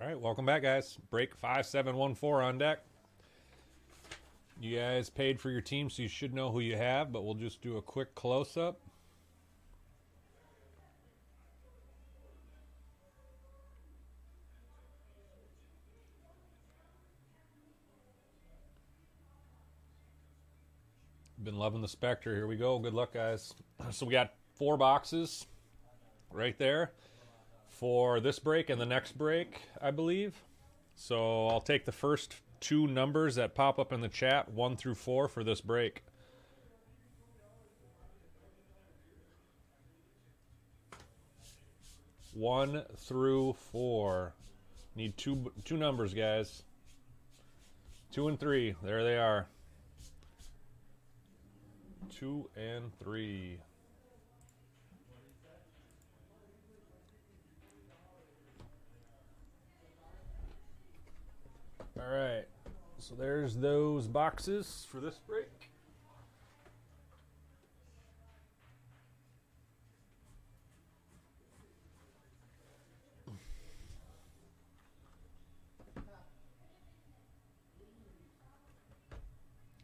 All right, welcome back, guys. Break 5714 on deck. You guys paid for your team, so you should know who you have, but we'll just do a quick close up. Been loving the Spectra. Here we go. Good luck, guys. So we got four boxes right there for this break and the next break, I believe. So I'll take the first two numbers that pop up in the chat, one through four, for this break. One through four. Need two two numbers, guys. Two and three. There they are. Two and three. All right. So there's those boxes for this break.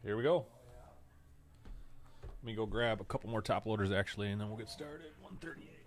Here we go. Let me go grab a couple more top loaders actually, and then we'll get started. 138.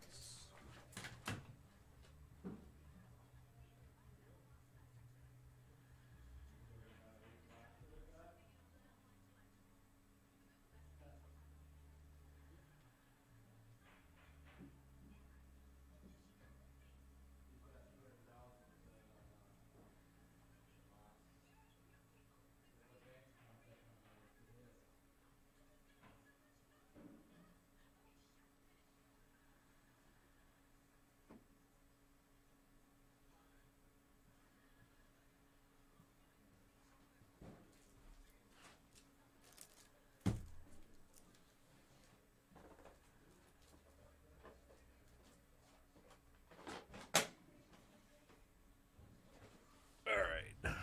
All right.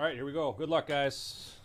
All right, here we go. Good luck, guys.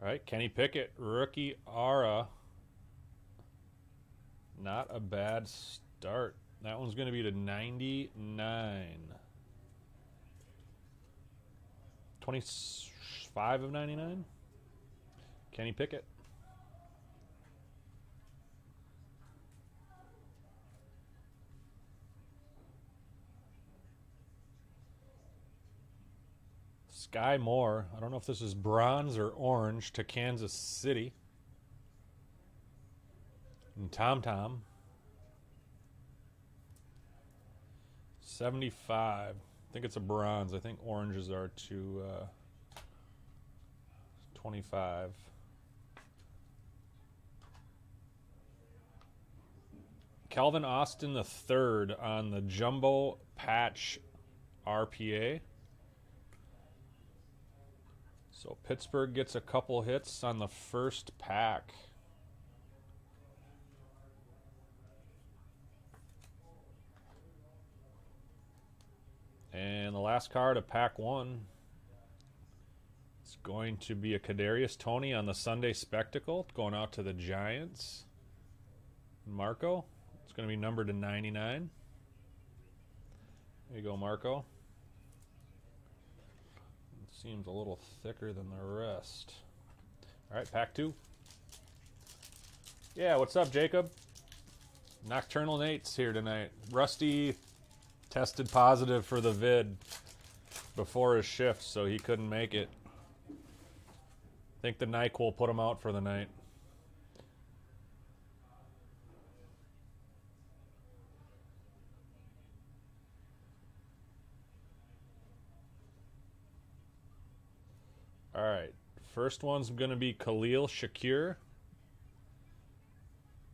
All right, Kenny Pickett, rookie Aura. Not a bad start. That one's going to be to 99. 25 of 99. Kenny Pickett. Sky Moore. I don't know if this is bronze or orange to Kansas City. And Tom Tom. 75. I think it's a bronze. I think oranges are to uh, 25. Calvin Austin the third on the jumbo patch RPA. So Pittsburgh gets a couple hits on the first pack. And the last card of pack one is going to be a Kadarius Toney on the Sunday Spectacle, going out to the Giants. Marco, it's going to be numbered to 99. There you go, Marco. Seems a little thicker than the rest. All right, pack two. Yeah, what's up, Jacob? Nocturnal Nate's here tonight. Rusty tested positive for the vid before his shift, so he couldn't make it. I think the NyQuil put him out for the night. All right. First one's going to be Khalil Shakir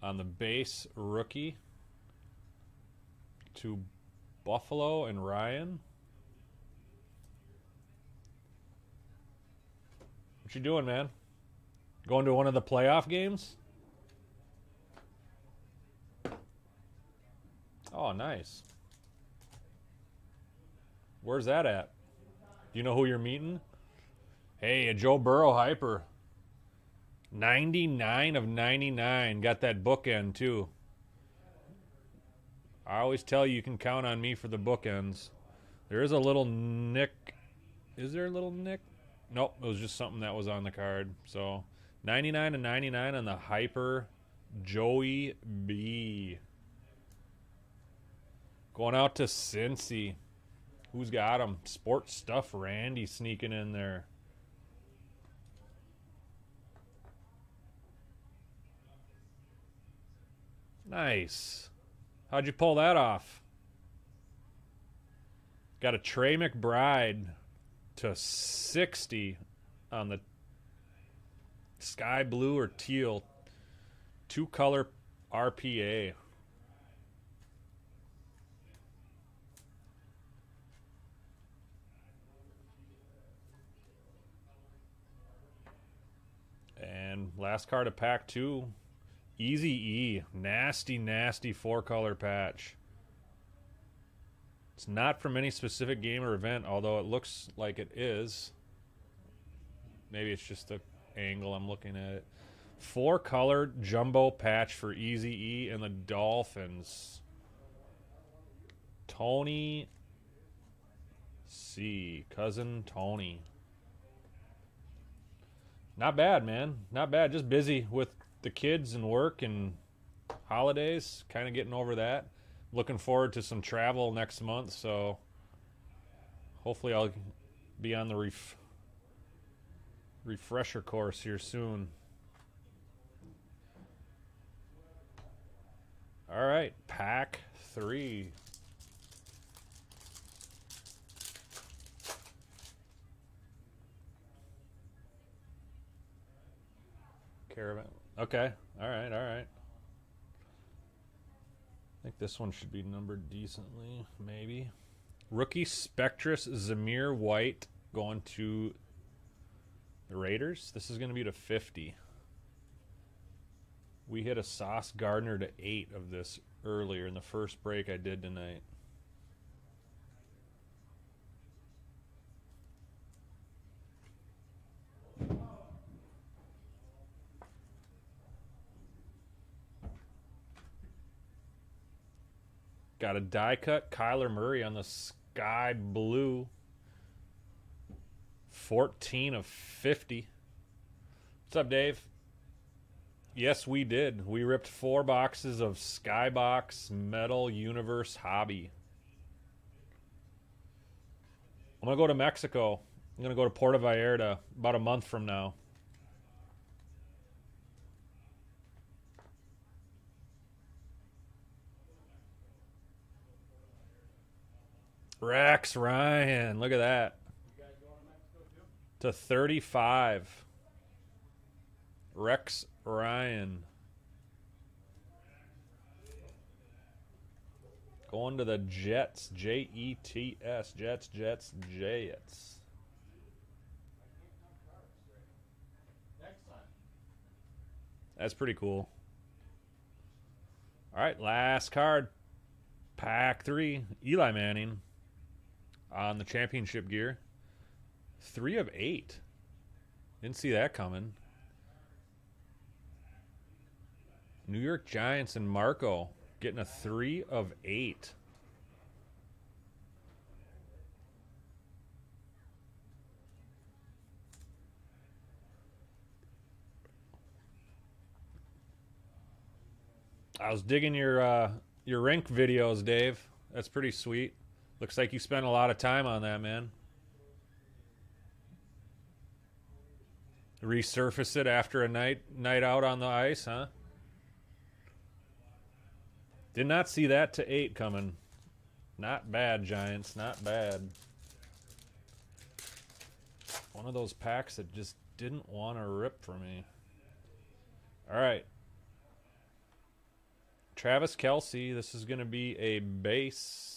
on the base rookie to Buffalo and Ryan. What you doing, man? Going to one of the playoff games? Oh, nice. Where's that at? Do you know who you're meeting? Hey, a Joe Burrow hyper. 99 of 99. Got that bookend, too. I always tell you you can count on me for the bookends. There is a little nick. Is there a little nick? Nope, it was just something that was on the card. So 99 and 99 on the Hyper Joey B. Going out to Cincy. Who's got him? Sports Stuff Randy sneaking in there. Nice. How'd you pull that off? Got a Trey McBride to 60 on the sky blue or teal two color RPA. And last card of pack two, Easy E, nasty, nasty four color patch. It's not from any specific game or event, although it looks like it is. Maybe it's just the angle I'm looking at it. Four color jumbo patch for Easy E and the Dolphins. Tony C. Cousin Tony. Not bad, man. Not bad. Just busy with the kids and work and holidays. Kind of getting over that looking forward to some travel next month, so hopefully I'll be on the ref- refresher course here soon. All right, pack three. Okay. All right. All right I think this one should be numbered decently, maybe. Rookie Spectrus Zamir White going to the Raiders. This is going to be to 50. We hit a Sauce Gardner to 8 of this earlier in the first break I did tonight. Got a die cut Kyler Murray on the sky blue. 14 of 50. What's up, Dave? Yes, we did. We ripped four boxes of Skybox Metal Universe Hobby. I'm going to go to Mexico. I'm going to go to Puerto Vallarta about a month from now. Rex Ryan, look at that. To 35. Rex Ryan. Going to the Jets. J E T S. Jets, Jets, Jets. That's pretty cool. All right, last card. Pack three. Eli Manning on the championship gear. Three of eight. Didn't see that coming. New York Giants and Marco getting a three of eight. I was digging your uh, your rink videos, Dave. That's pretty sweet. Looks like you spent a lot of time on that, man. Resurface it after a night night out on the ice, huh? Did not see that to eight coming. Not bad, Giants. Not bad. One of those packs that just didn't want to rip for me. All right. Travis Kelce, This is going to be a base.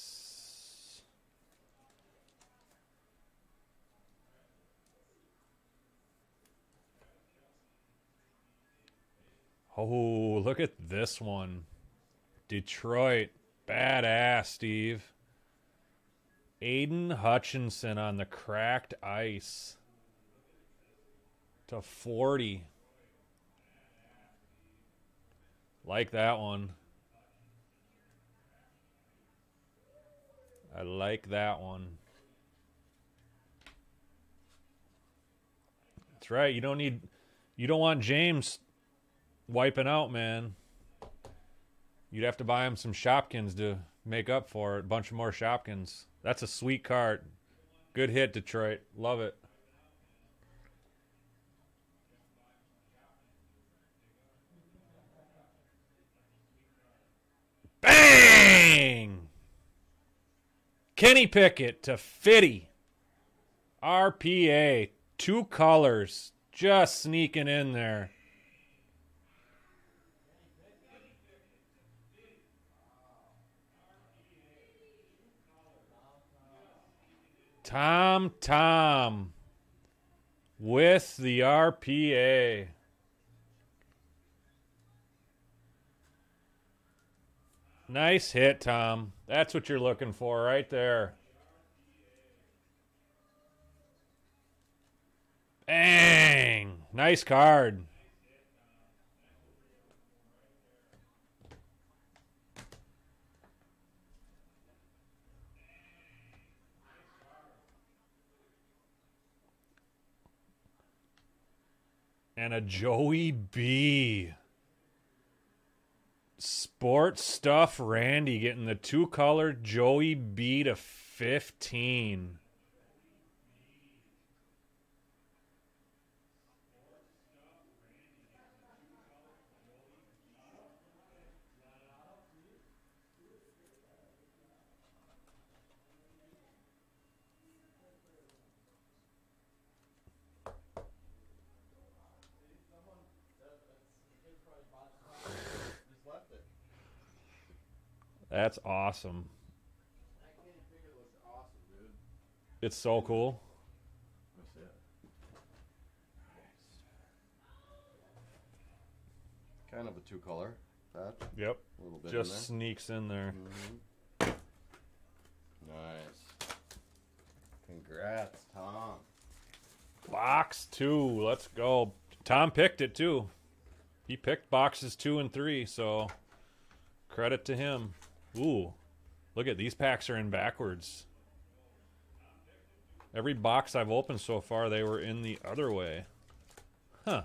Oh, look at this one. Detroit. Badass, Steve. Aidan Hutchinson on the cracked ice to 40. Like that one. I like that one. That's right. You don't need you don't want James wiping out, man. You'd have to buy him some Shopkins to make up for it. A bunch of more Shopkins. That's a sweet card. Good hit, Detroit. Love it. Bang! Kenny Pickett to Fitty. RPA. Two colors. Just sneaking in there. Tom Tom with the RPA. Nice hit, Tom. That's what you're looking for right there. Bang! Nice card. And a Joey B. Sports stuff Randy getting the two color Joey B to 15. That's awesome. I can't figure this awesome, dude. It's so cool. Kind of a two color patch. Yep. A little bit Just in sneaks in there. there. Nice. Congrats, Tom. Box two. Let's go. Tom picked it too. He picked boxes two and three, so credit to him. Ooh, look at these packs are in backwards. Every box I've opened so far, they were in the other way. Huh.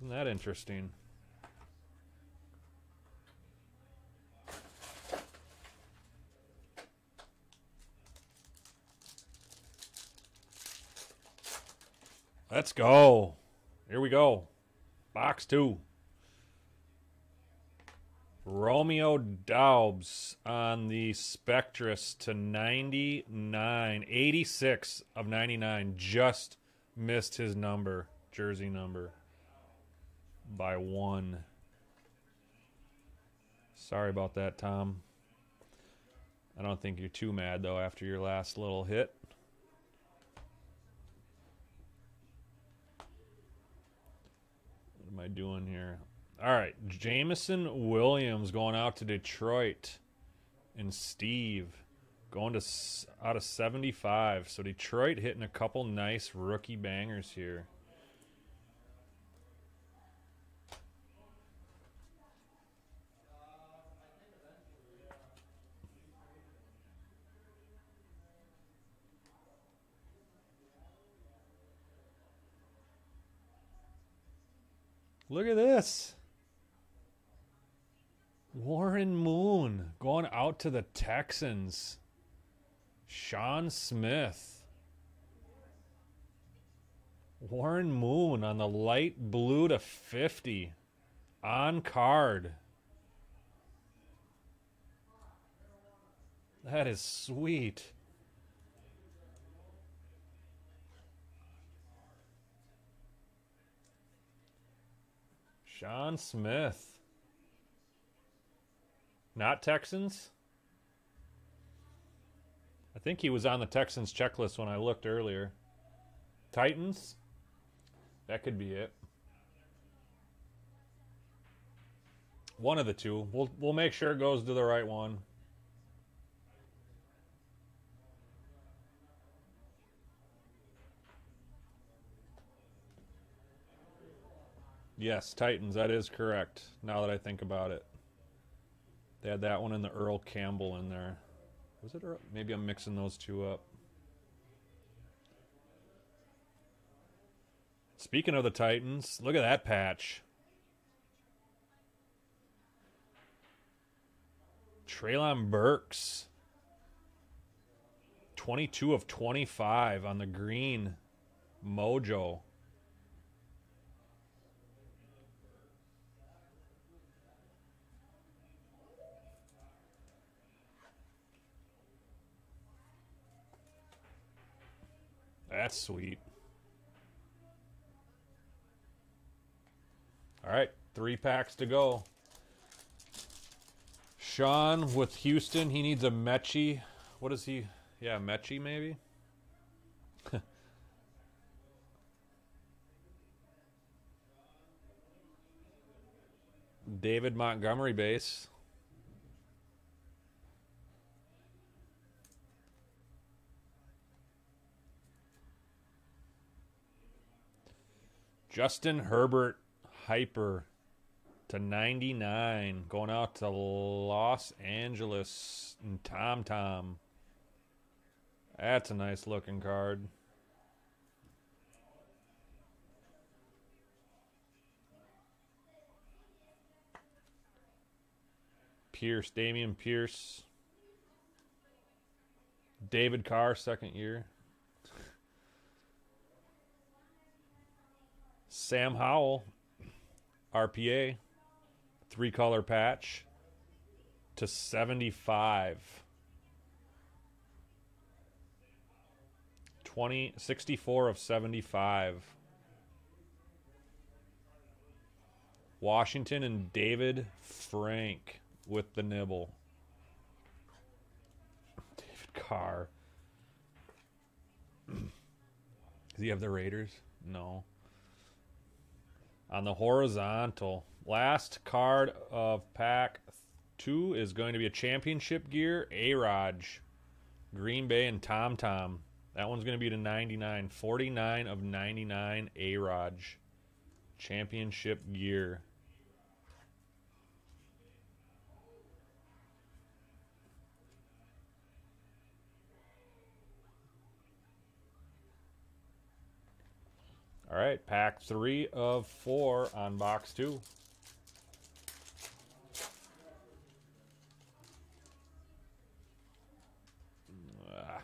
Isn't that interesting? Let's go. Here we go. Box two. Romeo Doubs on the Spectrus to 99. 86 of 99. Just missed his number, jersey number, by one. Sorry about that, Tom. I don't think you're too mad, though, after your last little hit. What am I doing here? All right, Jameson Williams going out to Detroit, and Steve going to out of 75. So Detroit hitting a couple nice rookie bangers here. Look at this. Warren Moon going out to the Texans. Sean Smith. Warren Moon on the light blue to 50 on card. That is sweet. Sean Smith. Not Texans? I think he was on the Texans checklist when I looked earlier. Titans? That could be it. One of the two. We'll we'll make sure it goes to the right one. Yes, Titans. That is correct. Now that I think about it, they had that one in the Earl Campbell in there. Was it Earl? Maybe I'm mixing those two up. Speaking of the Titans, look at that patch. Treylon Burks. 22 of 25 on the green mojo. That's sweet. All right, three packs to go. Sean with Houston, he needs a Mechie. What is he? Yeah, Mechie maybe? David Montgomery base. Justin Herbert Hyper to 99. Going out to Los Angeles and Tom Tom. That's a nice looking card. Pierce, Dameon Pierce. David Carr, second year. Sam Howell, RPA, three color patch to 75. 20, 64 of 75. Washington and David Frank with the nibble. David Carr. Does he have the Raiders? No on the horizontal. Last card of pack two is going to be a championship gear, A-Rodg. Green Bay and Tom Tom. That one's going to be to 99. 49 of 99 A-Rodg. Championship gear. All right, pack three of four on box two. Ah.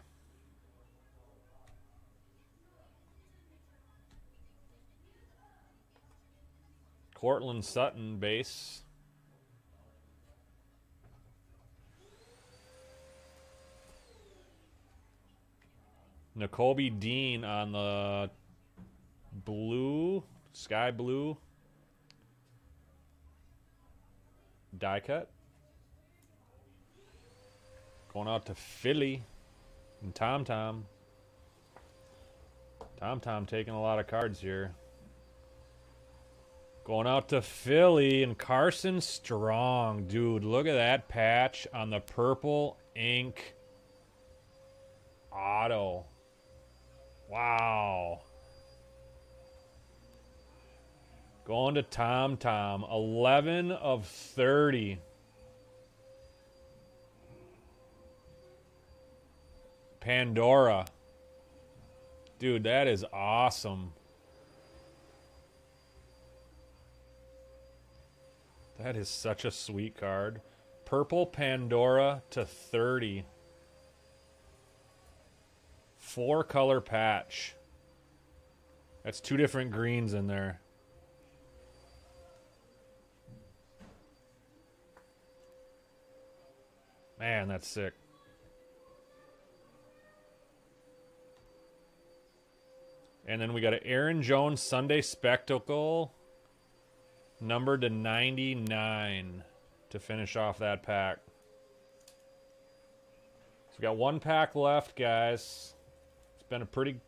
Courtland Sutton base. Nakobe Dean on the blue, sky blue die cut. Going out to Philly and Tom Tom. Tom Tom taking a lot of cards here. Going out to Philly and Carson Strong. Dude, look at that patch on the purple ink auto. Wow. Going to Tom Tom. 11 of 30. Pandora. Dude, that is awesome. That is such a sweet card. purple Pandora to 30. Four color patch. That's two different greens in there. Man, that's sick. And then we got an Aaron Jones Sunday Spectacle, number to 99 to finish off that pack. So we got one pack left, guys. It's been a pretty,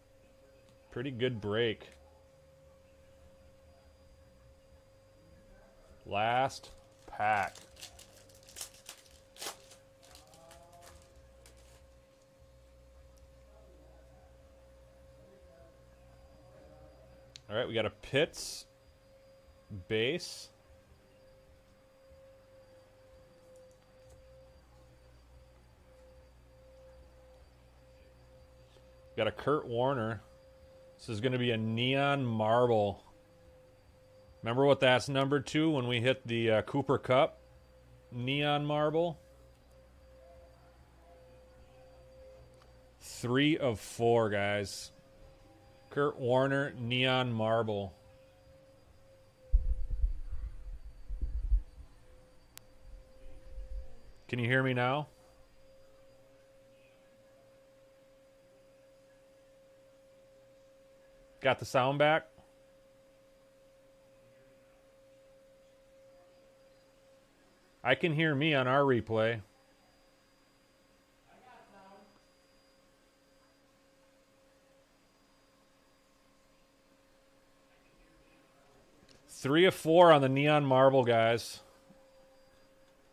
pretty good break. Last pack. All right, we got a Pitts base. Got a Kurt Warner. This is going to be a neon marble. Remember what that's number two when we hit the uh, Cooper Kupp? Neon marble. Three of four, guys. Kurt Warner, Neon Marble. Can you hear me now? Got the sound back? I can hear me on our replay. Three of four on the neon marble, guys.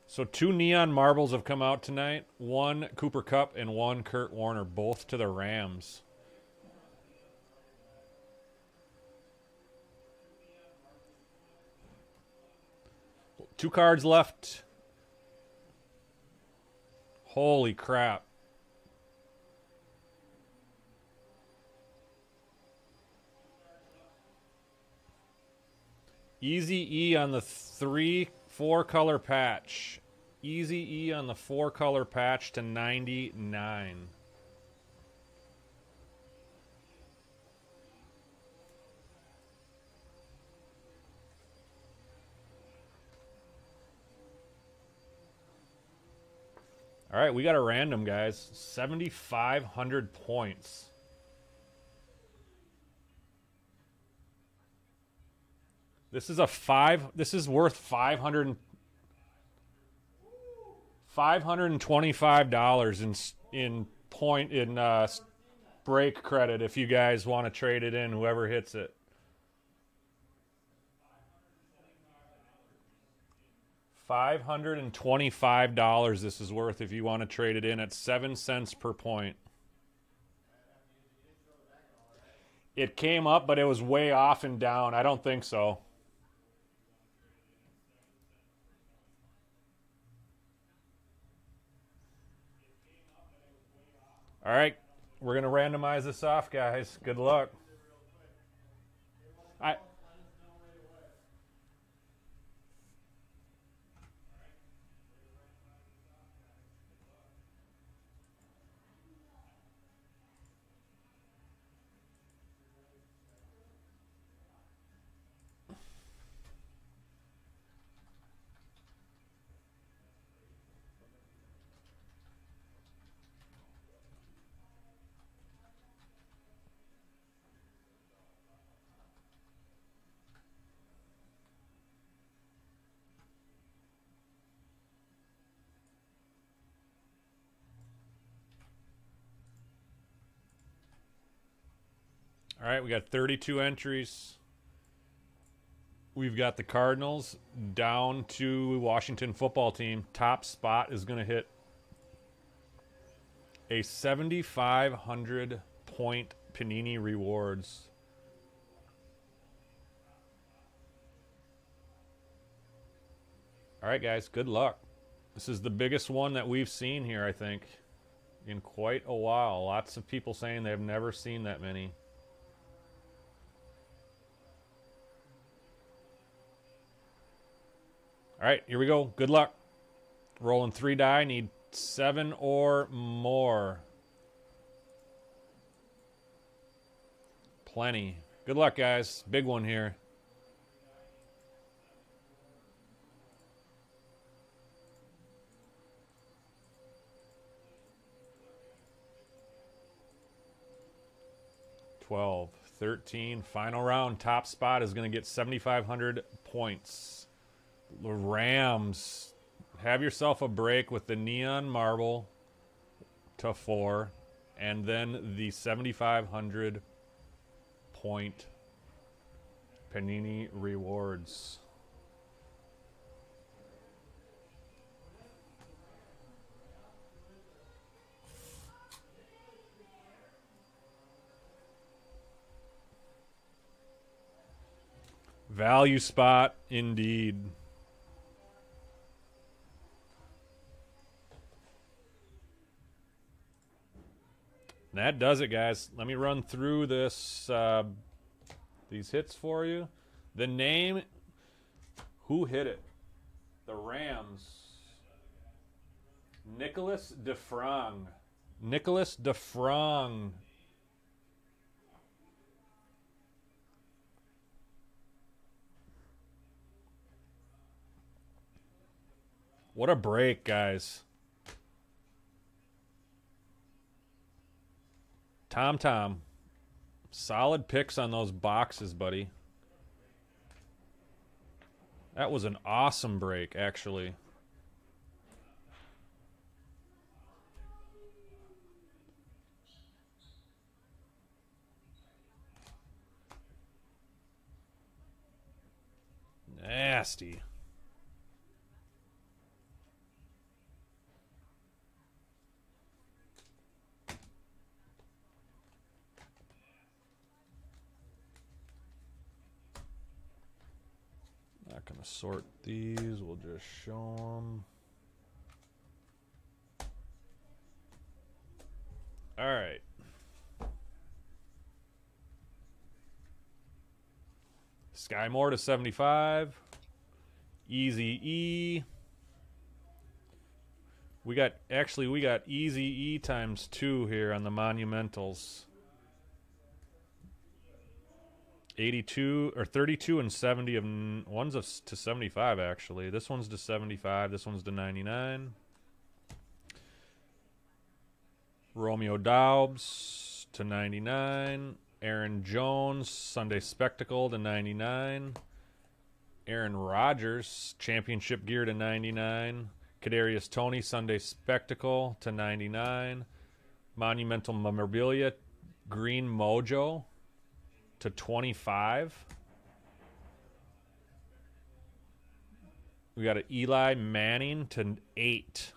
So two neon marbles have come out tonight. One Cooper Kupp and one Kurt Warner, both to the Rams. Two cards left. Holy crap. Easy E on the three, four color patch. Easy E on the four color patch to 99. All right, we got a random, guys. 7,500 points. This is a five. This is worth 500. $525 in in point in uh, break credit if you guys want to trade it in whoever hits it $525 this is worth if you want to trade it in at 7 cents per point it came up but it was way off and down i don't think so All right, we're gonna randomize this off, guys. Good luck. I. All right, we got 32 entries. We've got the Cardinals down to Washington football team. Top spot is going to hit a 7,500 point Panini rewards. All right, guys, good luck. This is the biggest one that we've seen here, I think, in quite a while. Lots of people saying they've never seen that many. All right, here we go. Good luck. Rolling three die. Need seven or more. Plenty. Good luck, guys. Big one here. Twelve. 13. Final round. Top spot is going to get 7,500 points. The Rams. Have yourself a break with the Neon Marble to four. And then the 7,500 point Panini rewards. Value spot indeed. That does it, guys. Let me run through this uh, these hits for you. The name, who hit it? The Rams. Nicholas DeFrong. Nicholas DeFrong. What a break, guys. Tom Tom. Solid picks on those boxes, buddy. That was an awesome break, actually. Nasty. To sort these. We'll just show them. All right. Sky Moore to 75. Easy E. We got, actually, we got Easy E times two here on the Monumentals. 82 or 32 and 70 of one's of, to 75 actually. This one's to 75, this one's to 99. Romeo Doubs to 99. Aaron Jones, Sunday Spectacle to 99. Aaron Rodgers, Championship Gear to 99. Kadarius Toney, Sunday Spectacle to 99. Monumental Memorabilia, Green Mojo to 25. We got an Eli Manning to 8.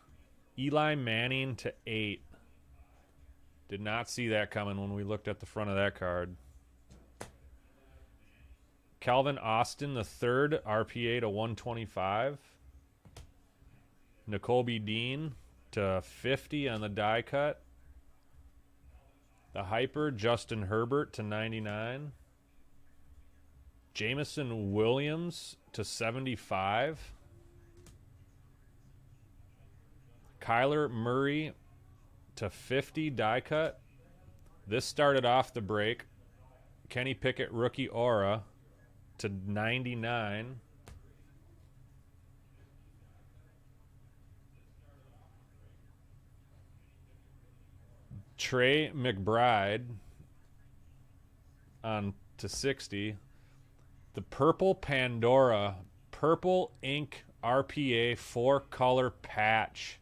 Eli Manning to 8. Did not see that coming when we looked at the front of that card. Calvin Austin, the third, RPA to 125. Nakobe Dean to 50 on the die cut. The Hyper, Justin Herbert to 99. Jameson Williams to 75. Kyler Murray to 50 die cut. This started off the break. Kenny Pickett rookie aura to 99. Trey McBride on to 60. The Purple Pandora Purple Ink RPA four color patch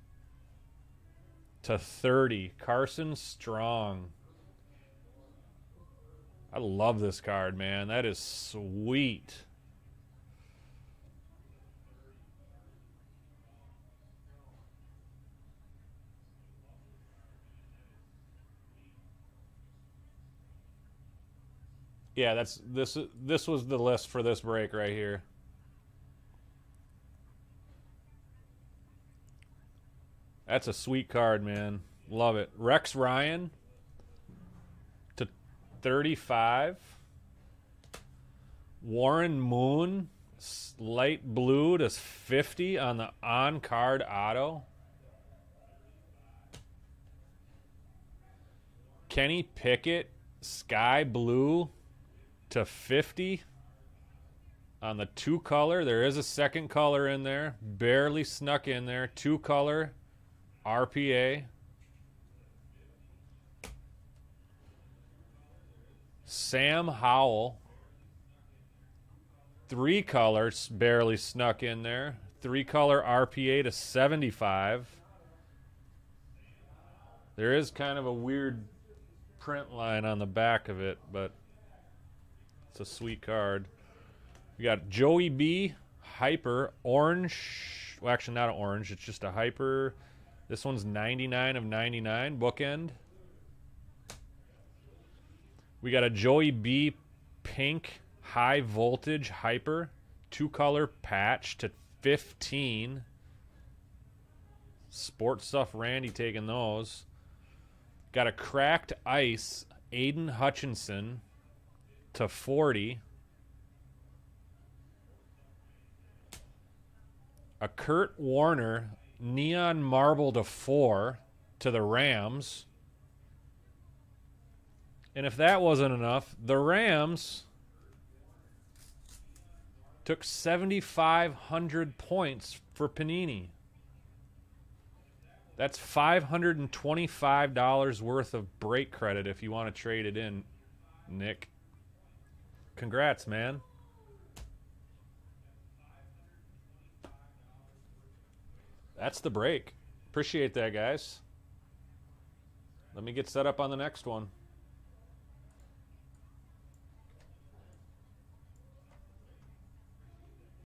to 30. Carson Strong. I love this card, man. That is sweet. Yeah, that's this this was the list for this break right here. That's a sweet card, man. Love it. Rex Ryan to 35. Warren Moon Light blue to 50 on the on card auto. Kenny Pickett, sky blue to 50 on the two color. There is a second color in there, barely snuck in there. Two color RPA. Sam Howell. Three colors barely snuck in there. Three color RPA to 75. There is kind of a weird print line on the back of it, but it's a sweet card. We got Joey B, Hyper, Orange. Well, actually, not an orange. It's just a Hyper. This one's 99 of 99, bookend. We got a Joey B, Pink, High Voltage, Hyper, two color patch to 15. Sports stuff, Randy taking those. Got a cracked ice, Aidan Hutchinson to 40. A Kurt Warner neon marble to 4 to the Rams. And if that wasn't enough, the Rams took 7,500 points for Panini. That's $525 worth of break credit if you want to trade it in, Nick. Congrats, man. That's the break. Appreciate that, guys. Let me get set up on the next one.